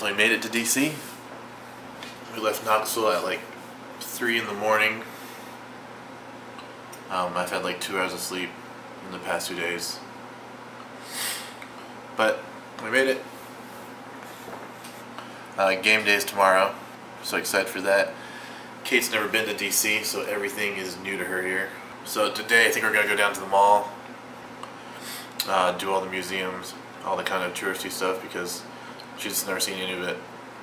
So we made it to DC. We left Knoxville at like 3 in the morning. Um, I've had like two hours of sleep in the past two days. But we made it. Uh, game day is tomorrow. So excited for that. Kate's never been to DC, so everything is new to her here. So today I think we're going to go down to the mall, uh, do all the museums, all the kind of touristy stuff because she's never seen any of it.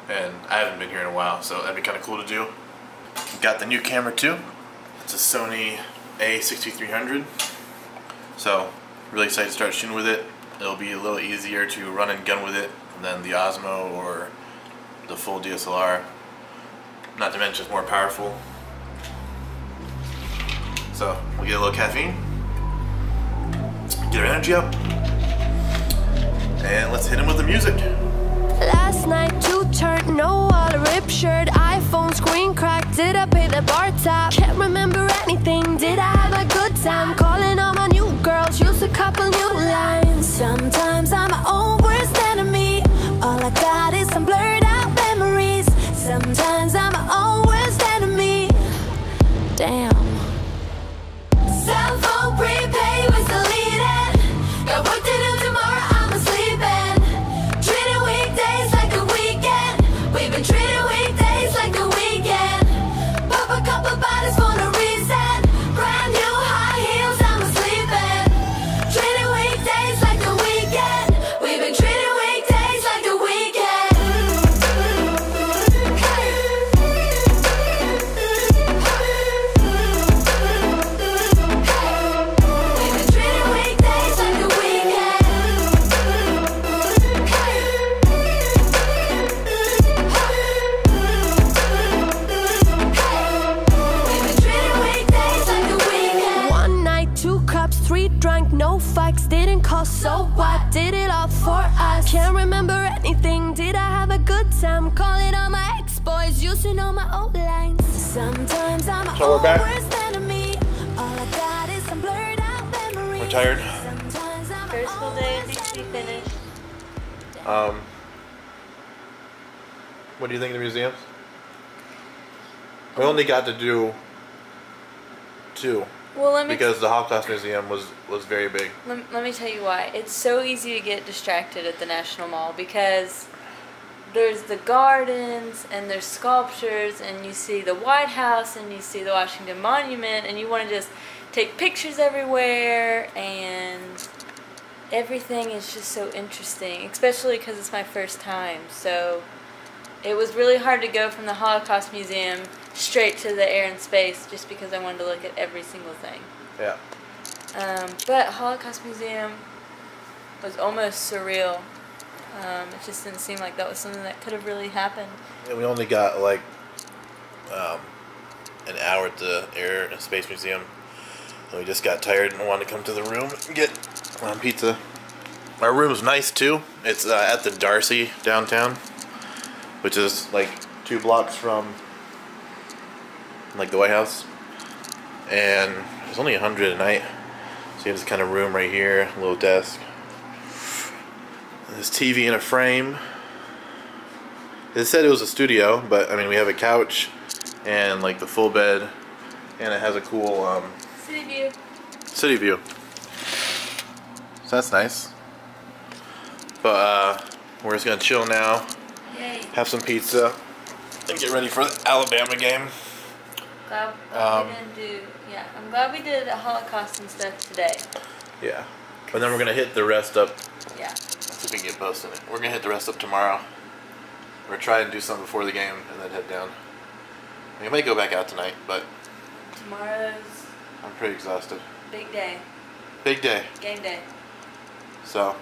And I haven't been here in a while, so that'd be kind of cool to do. Got the new camera too. It's a Sony A6300. So really excited to start shooting with it. It'll be a little easier to run and gun with it than the Osmo or the full DSLR. Not to mention it's more powerful. So we'll get a little caffeine, get our energy up, and let's hit him with the music. Last night you turned no all rip shirt iPhone screen cracked Did I pay the bar tab? Can't remember anything Did I have a good time? Calling all my new girls Use a couple new lines Sometimes Did it all for us? Can't remember anything. Did I have a good time? Calling all my ex-boys, using all my old lines. Sometimes I'm So we're back. worst enemy. All I got is some blurred out memories. We're tired. Sometimes I'm my First full day of worst DC finished. Um, what do you think of the museums? We only got to do two Well, let me because the Holocaust Museum was was very big. let, let me tell you why. It's so easy to get distracted at the National Mall because there's the gardens and there's sculptures and you see the White House and you see the Washington Monument and you want to just take pictures everywhere and everything is just so interesting, especially because it's my first time. So it was really hard to go from the Holocaust Museum straight to the air and space just because I wanted to look at every single thing. Yeah. Um, but Holocaust Museum was almost surreal. Um, it just didn't seem like that was something that could have really happened. And we only got like um, an hour at the Air and Space Museum. And we just got tired and wanted to come to the room and get um, pizza. Our room's nice too. It's uh, at the Darcy downtown, which is like two blocks from like the White House. And it's only a hundred a night. So you have this kind of room right here, a little desk. This TV in a frame. It said it was a studio, but I mean we have a couch and like the full bed, and it has a cool um, City view. city view. So that's nice. But uh, we're just gonna chill now. Have some pizza, and get ready for the Alabama game. Glad, glad Um, we didn't do. Yeah, I'm glad we did the Holocaust and stuff today. Yeah. But then we're gonna hit the rest up. Yeah. Let's see if we can get post in it. We're gonna hit the rest up tomorrow. We're gonna try and do something before the game and then head down. We might go back out tonight, but Tomorrow's I'm pretty exhausted. big day. Big day. Game day. So